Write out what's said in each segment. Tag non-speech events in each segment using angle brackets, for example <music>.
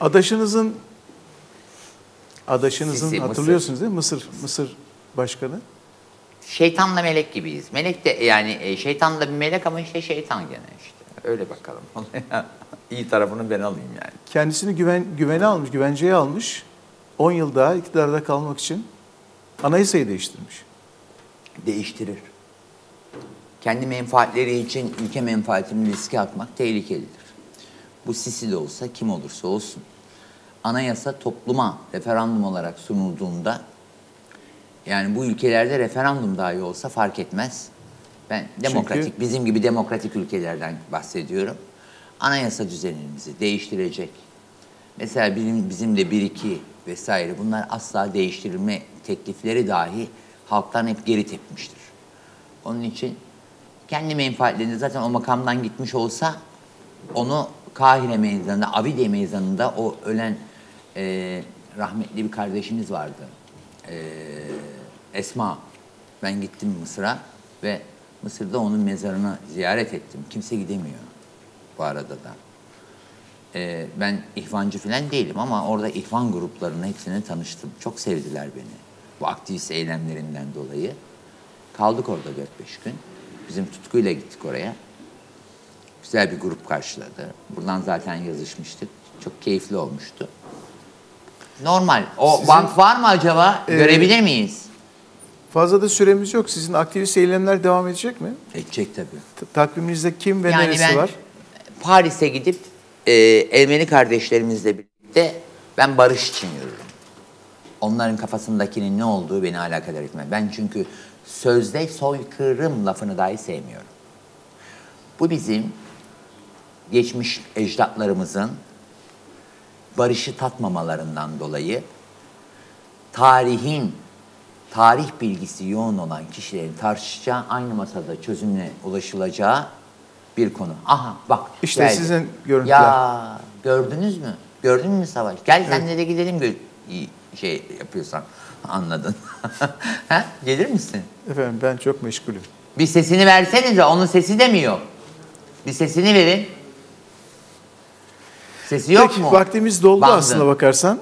Adaşınızın adaşınızın Sisi, Mısır. hatırlıyorsunuz değil mi? Mısır Mısır başkanı. Şeytanla melek gibiyiz. Melek de yani e, şeytan da bir melek ama işte şeytan gene işte. Öyle bakalım. <laughs> İyi tarafını ben alayım yani. Kendisini güven güvene almış, güvenceye almış. 10 yıl daha iktidarda kalmak için anayasayı değiştirmiş. Değiştirir. Kendi menfaatleri için ülke menfaatini riske atmak tehlikelidir. Bu Sisi de olsa kim olursa olsun. Anayasa topluma referandum olarak sunulduğunda yani bu ülkelerde referandum dahi olsa fark etmez. Ben demokratik, Çünkü- bizim gibi demokratik ülkelerden bahsediyorum. Anayasa düzenimizi değiştirecek. Mesela bizim, bizimle bir iki vesaire bunlar asla değiştirilme teklifleri dahi halktan hep geri tepmiştir. Onun için kendi menfaatlerini zaten o makamdan gitmiş olsa onu Kahire meydanında, Abide meydanında o ölen e, rahmetli bir kardeşimiz vardı. E, Esma. Ben gittim Mısır'a ve Mısır'da onun mezarını ziyaret ettim. Kimse gidemiyor bu arada da. Ee, ben ihvancı falan değilim ama orada ihvan gruplarının hepsine tanıştım. Çok sevdiler beni. Bu aktivist eylemlerinden dolayı. Kaldık orada 4-5 gün. Bizim tutkuyla gittik oraya. Güzel bir grup karşıladı. Buradan zaten yazışmıştık. Çok keyifli olmuştu. Normal. O Sizin- bank var mı acaba? Ee, Görebilir miyiz? Fazla da süremiz yok. Sizin aktivist eylemler devam edecek mi? Edecek tabii. T- Takviminizde kim ve Yani neresi ben var? Paris'e gidip e, Ermeni kardeşlerimizle birlikte ben barış için yürürüm. Onların kafasındakinin ne olduğu beni alakadar etmez. Ben çünkü sözde soykırım lafını dahi sevmiyorum. Bu bizim geçmiş ecdatlarımızın barışı tatmamalarından dolayı tarihin tarih bilgisi yoğun olan kişilerin tartışacağı aynı masada çözümle ulaşılacağı bir konu. Aha bak. İşte sizin görüntüler. Ya gördünüz mü? Gördün mü Savaş? Gel senle de gidelim şey yapıyorsan. <laughs> Anladın. <laughs> ha? Gelir misin? Efendim ben çok meşgulüm. Bir sesini versenize. Onun sesi de mi yok? Bir sesini verin. Sesi yok Peki, mu? vaktimiz doldu Bandın. aslında bakarsan.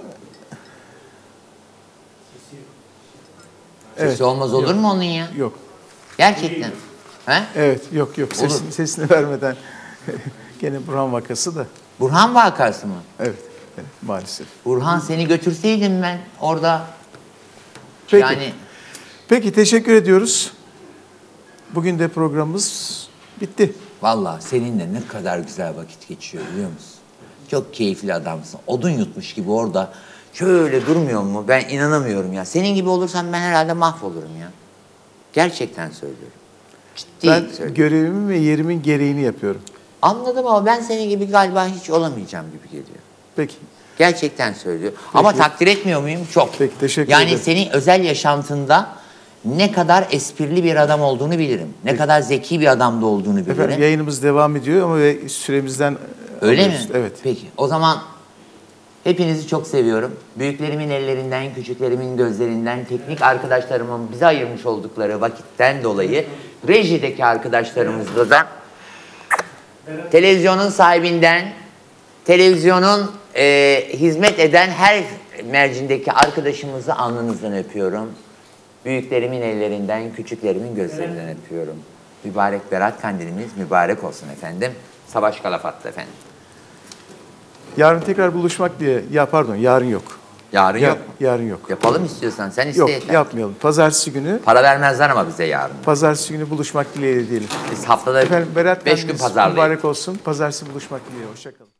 Sesi Evet, olmaz olur yok. mu onun ya? Yok. Gerçekten. He? Evet, yok yok. Olur. Sesini, sesini vermeden. <laughs> Gene Burhan vakası da. Burhan vakası mı? Evet, evet maalesef. Burhan seni götürseydim ben orada Peki. yani Peki teşekkür ediyoruz. Bugün de programımız bitti. Vallahi seninle ne kadar güzel vakit geçiyor biliyor musun? Çok keyifli adamsın. Odun yutmuş gibi orada şöyle durmuyor mu? Ben inanamıyorum ya. Senin gibi olursam ben herhalde mahvolurum ya. Gerçekten söylüyorum. Ciddi ben söylüyorum. görevimin ve yerimin gereğini yapıyorum. Anladım ama ben senin gibi galiba hiç olamayacağım gibi geliyor. Peki. Gerçekten söylüyor. Ama takdir etmiyor muyum? Çok. Peki, teşekkür yani ederim. senin özel yaşantında ne kadar esprili bir adam olduğunu bilirim. Ne kadar zeki bir adam da olduğunu bilirim. Efendim yayınımız devam ediyor ama ve süremizden Öyle mi? alıyoruz. Evet. Peki. O zaman hepinizi çok seviyorum. Büyüklerimin ellerinden, küçüklerimin gözlerinden, teknik arkadaşlarımın bize ayırmış oldukları vakitten dolayı rejideki arkadaşlarımızla da televizyonun sahibinden, televizyonun e, hizmet eden her mercindeki arkadaşımızı alnınızdan öpüyorum. Büyüklerimin ellerinden, küçüklerimin gözlerinden öpüyorum. Mübarek Berat Kandilimiz mübarek olsun efendim. Savaş Kalafat'ta efendim. Yarın tekrar buluşmak diye. Ya pardon yarın yok. Yarın Ya- yok mu? Yarın yok. Yapalım istiyorsan sen iste Yok yeter. yapmayalım. Pazartesi günü Para vermezler ama bize yarın. Pazartesi günü buluşmak dileğiyle diyelim. Biz haftada Efendim Berat 5 gün pazarlayız. mübarek olsun. Pazartesi buluşmak dileğiyle. Hoşçakalın.